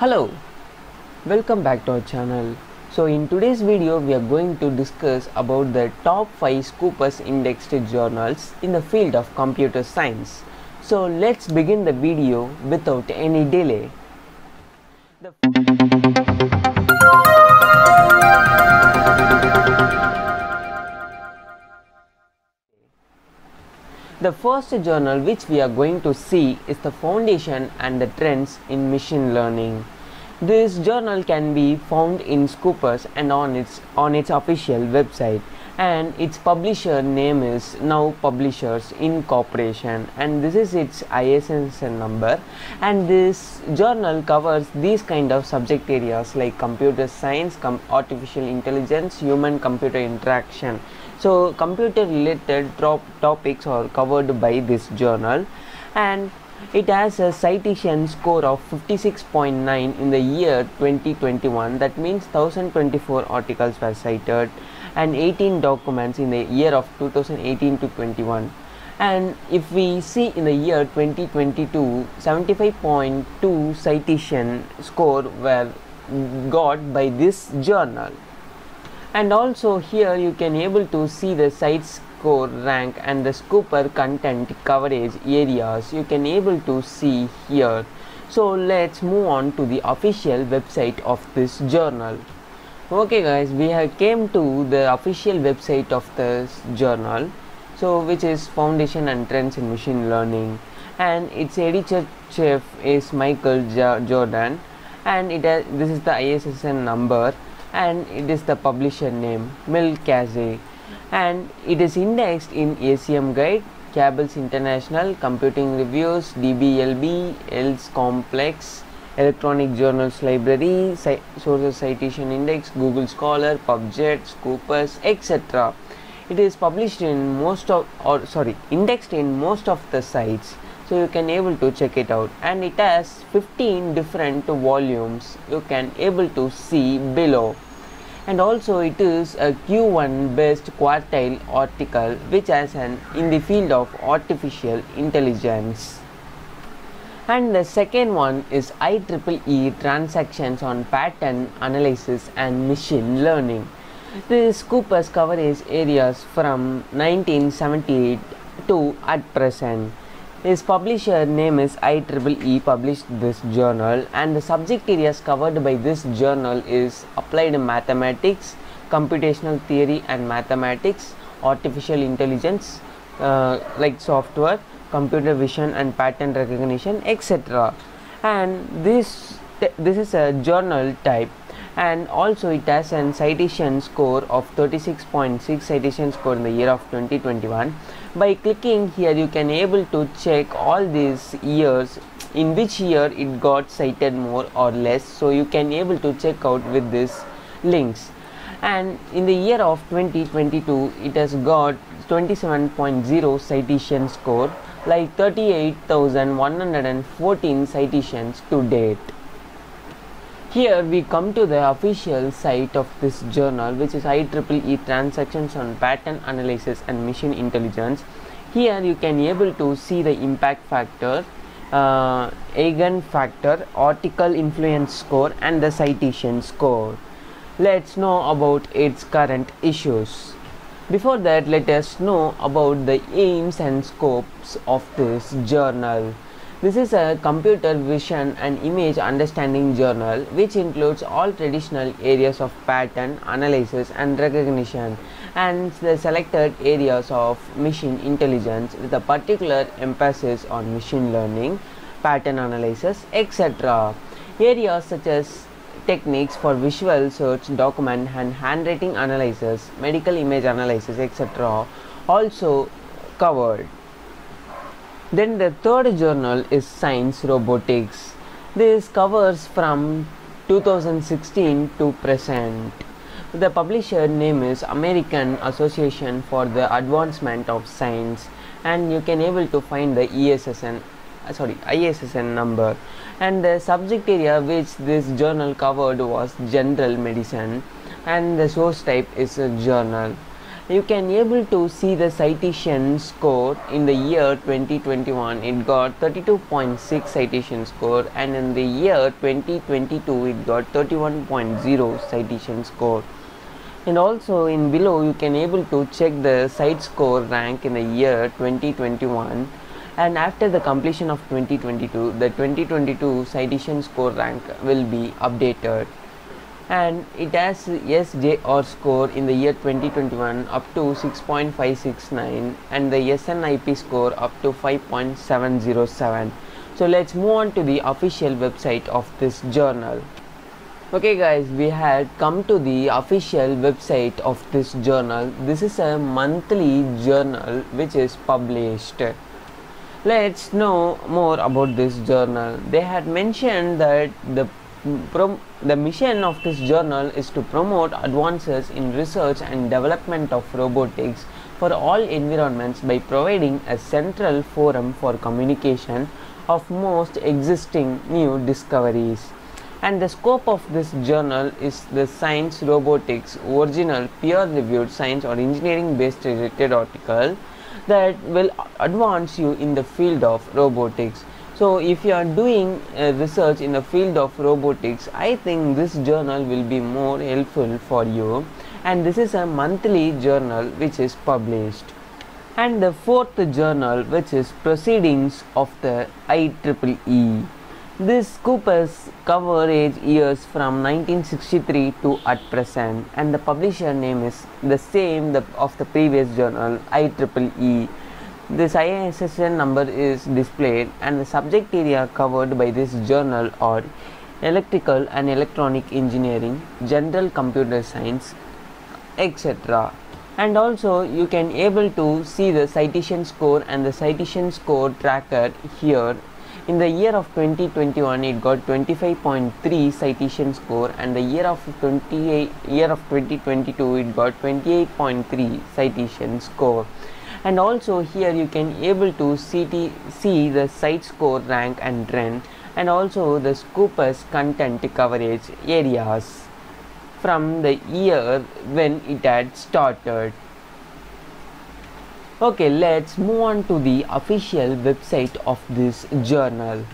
Hello, welcome back to our channel. So in today's video we are going to discuss about the top 5 Scopus indexed journals in the field of computer science. So let's begin the video without any delay. The The first journal which we are going to see is the foundation and the trends in machine learning. This journal can be found in Scopus and on its on its official website. And its publisher name is Now Publishers Incorporation. And this is its ISSN number. And this journal covers these kind of subject areas like computer science, com artificial intelligence, human computer interaction so computer related top topics are covered by this journal. And it has a citation score of 56.9 in the year 2021 that means 1024 articles were cited and 18 documents in the year of 2018 to 21 and if we see in the year 2022 75.2 citation score were got by this journal and also here you can able to see the site score rank and the Scopus content coverage areas. You can able to see here. So let's move on to the official website of this journal. Okay guys we have came to the official website of this journal so which is foundation and trends in machine learning. And its editor chief is michael jordan. And it has, this is the issn number and it is the publisher name Milkaze and it is indexed in ACM Guide, Cabell's International, Computing Reviews, DBLP, ELS Complex, Electronic Journals Library, Sources Citation Index, Google Scholar, PubJet, Scopus, etc. It is published in most of or sorry indexed in most of the sites so you can able to check it out. And it has 15 different volumes you can able to see below. And also it is a Q1 based quartile article which has an in the field of artificial intelligence. And the second one is IEEE transactions on pattern analysis and machine learning. This Scopus covers areas from 1978 to at present his publisher name is IEEE published this journal and the subject areas covered by this journal is applied mathematics, computational theory and mathematics, artificial intelligence uh, like software, computer vision and pattern recognition etc. And this this is a journal type and also it has an citation score of 36.6 citation score in the year of 2021 by clicking here you can able to check all these years in which year it got cited more or less. So you can able to check out with this links. And in the year of 2022 it has got 27.0 citation score like 38,114 citations to date here we come to the official site of this journal which is IEEE Transactions on Pattern Analysis and Machine Intelligence. Here you can able to see the impact factor, uh, eigen factor, article influence score and the citation score. Let's know about its current issues. Before that let us know about the aims and scopes of this journal. This is a computer vision and image understanding journal which includes all traditional areas of pattern analysis and recognition and the selected areas of machine intelligence with a particular emphasis on machine learning, pattern analysis, etc. Areas such as techniques for visual search, document and handwriting analysis, medical image analysis, etc. also covered. Then the third journal is Science Robotics. This covers from 2016 to present. The publisher name is American Association for the Advancement of Science and you can able to find the ESSN uh, sorry ISSN number and the subject area which this journal covered was general medicine and the source type is a journal you can able to see the citation score in the year 2021 it got 32.6 citation score and in the year 2022 it got 31.0 citation score. And also in below you can able to check the site score rank in the year 2021 and after the completion of 2022 the 2022 citation score rank will be updated and it has SJR score in the year 2021 up to 6.569 and the SNIP score up to 5.707 so let's move on to the official website of this journal. Okay guys we had come to the official website of this journal. This is a monthly journal which is published. Let's know more about this journal. They had mentioned that the the mission of this journal is to promote advances in research and development of robotics for all environments by providing a central forum for communication of most existing new discoveries. And the scope of this journal is the Science Robotics original peer reviewed science or engineering based related article that will advance you in the field of robotics so if you are doing uh, research in the field of robotics i think this journal will be more helpful for you. And this is a monthly journal which is published. And the fourth journal which is proceedings of the IEEE. This Scopus coverage years from 1963 to at present. And the publisher name is the same the, of the previous journal IEEE this ISSN number is displayed and the subject area covered by this journal are electrical and electronic engineering, general computer science, etc. And also you can able to see the citation score and the citation score tracker here. In the year of 2021 it got 25.3 citation score and the year of 28 year of 2022 it got 28.3 citation score and also here you can able to see, see the site score rank and trend and also the Scopus content coverage areas from the year when it had started. Okay, let's move on to the official website of this journal.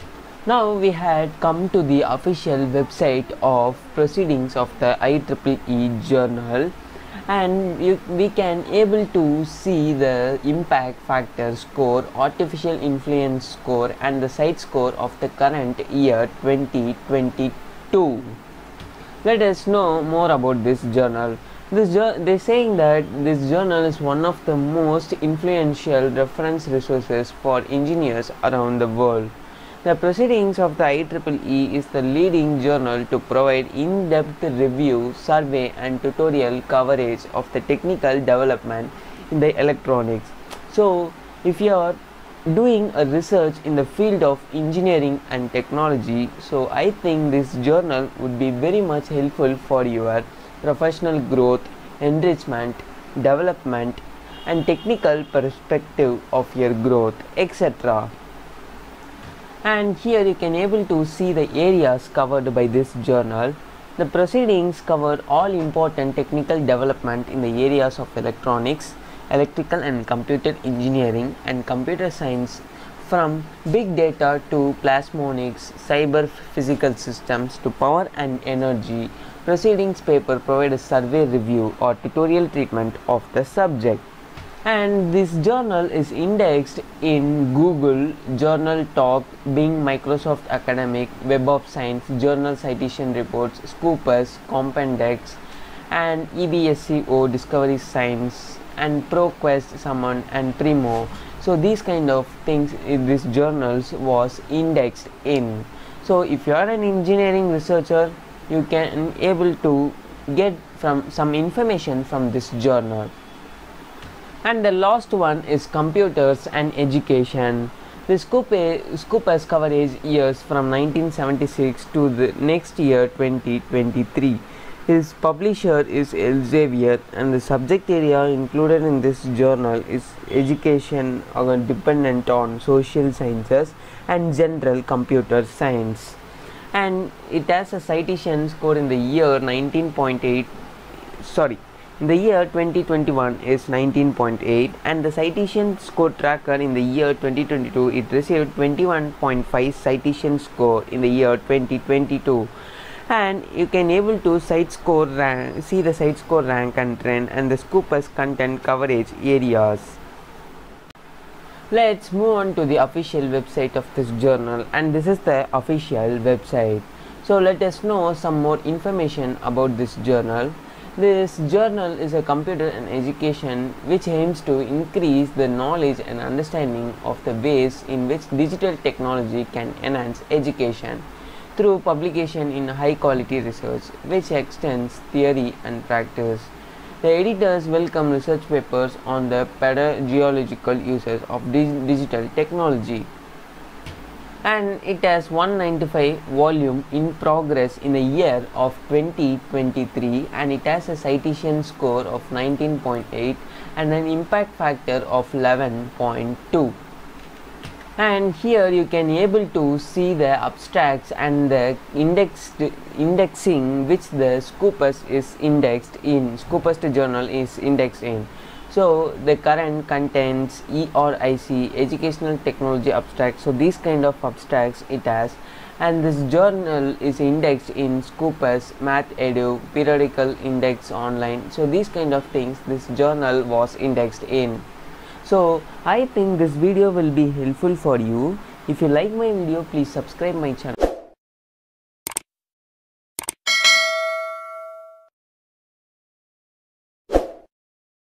Now we had come to the official website of proceedings of the IEEE journal and you, we can able to see the impact factor score artificial influence score and the site score of the current year 2022 let us know more about this journal. This they're saying that this journal is one of the most influential reference resources for engineers around the world the Proceedings of the IEEE is the leading journal to provide in-depth review, survey and tutorial coverage of the technical development in the electronics. So, if you are doing a research in the field of engineering and technology, so I think this journal would be very much helpful for your professional growth, enrichment, development and technical perspective of your growth, etc and here you can able to see the areas covered by this journal. The proceedings cover all important technical development in the areas of electronics electrical and computer engineering and computer science from big data to plasmonics cyber physical systems to power and energy. Proceedings paper provide a survey review or tutorial treatment of the subject and this journal is indexed in Google, Journal Talk, Bing, Microsoft Academic, Web of Science, Journal Citation Reports, Scopus, Compendex, and EBSCO, Discovery Science, and ProQuest, Summon, and Primo. So these kind of things in these journals was indexed in. So if you are an engineering researcher, you can able to get from some information from this journal and the last one is computers and education. The Scopus coverage years from 1976 to the next year 2023. His publisher is Elsevier and the subject area included in this journal is education uh, dependent on social sciences and general computer science. And it has a citation score in the year 19.8 sorry the year 2021 is 19.8 and the citation score tracker in the year 2022 it received 21.5 citation score in the year 2022 and you can able to site score rank see the site score rank and trend and the Scopus content coverage areas. Let's move on to the official website of this journal and this is the official website. So let us know some more information about this journal this journal is a computer and education which aims to increase the knowledge and understanding of the ways in which digital technology can enhance education through publication in high quality research which extends theory and practice. The editors welcome research papers on the pedagogical uses of digital technology and it has 195 volume in progress in the year of 2023 and it has a citation score of 19.8 and an impact factor of 11.2 and here you can able to see the abstracts and the indexed indexing which the Scopus is indexed in Scopus journal is indexed in so the Current Contents E or I C educational technology abstracts. So these kind of abstracts it has. And this journal is indexed in Scopus Math Edu periodical index online. So these kind of things this journal was indexed in. So I think this video will be helpful for you. If you like my video please subscribe my channel